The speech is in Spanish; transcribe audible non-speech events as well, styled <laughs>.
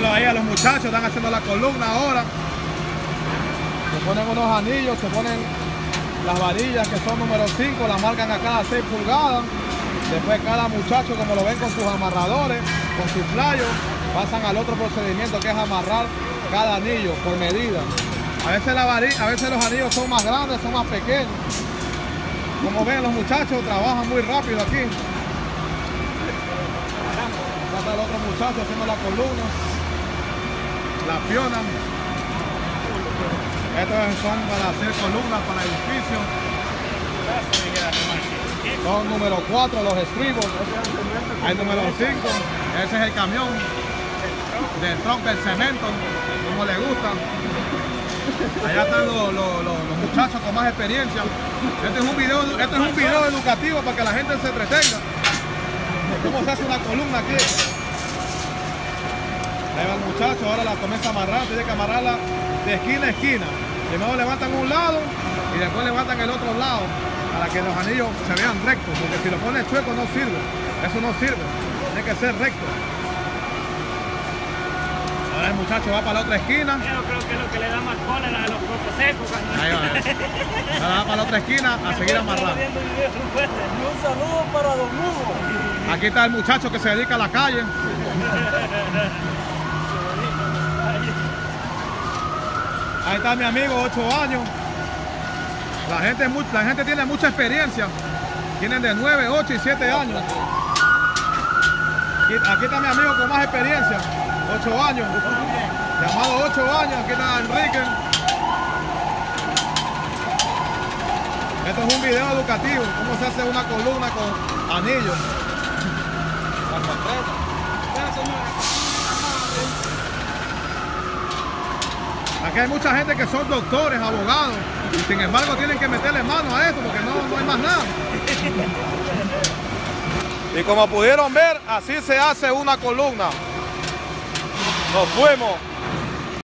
Mírenlo ahí a los muchachos, están haciendo la columna ahora. Se ponen unos anillos, se ponen las varillas que son número 5, las marcan a cada 6 pulgadas. Después cada muchacho, como lo ven con sus amarradores, con sus playos, pasan al otro procedimiento que es amarrar cada anillo por medida. A veces, la varilla, a veces los anillos son más grandes, son más pequeños. Como ven, los muchachos trabajan muy rápido aquí. Está el otro muchacho haciendo la columna, la. Estos son para hacer columnas para el edificio. Son número 4 los estribos. Hay número 5. Ese es el camión del tronco del cemento, como le gusta. Allá están los, los- los- muchachos con más experiencia. Este es un video, este es un video educativo para que la gente se entretenga. ¿Cómo se hace una columna aquí? Ahí va el muchacho, ahora la comienza a amarrar, tiene que amarrarla de esquina a esquina. Primero levantan un lado y después levantan el otro lado para que los anillos se vean rectos, porque si lo pones chueco no sirve. Eso no sirve, tiene que ser recto. Ahora el muchacho va para la otra esquina. Yo creo que es lo que le da más cólera a los frutos secos. cuando- Ahí va. Ahora va para la otra esquina a seguir amarrando. Un saludo para Don Hugo. Aquí está el muchacho que se dedica a la calle. <laughs> Ahí está mi amigo, 8 años. La gente, la gente tiene mucha experiencia. Tienen de 9, 8 y 7 años. Aquí, aquí está mi amigo con más experiencia, 8 años. Llamado 8 años, aquí está Enrique. Esto es un video educativo, cómo se hace una columna con anillos. Aquí hay mucha gente que son doctores, abogados, y sin embargo tienen que meterle mano a esto porque no, no hay más nada. <laughs> Y como pudieron ver, así se hace una columna. Nos fuimos.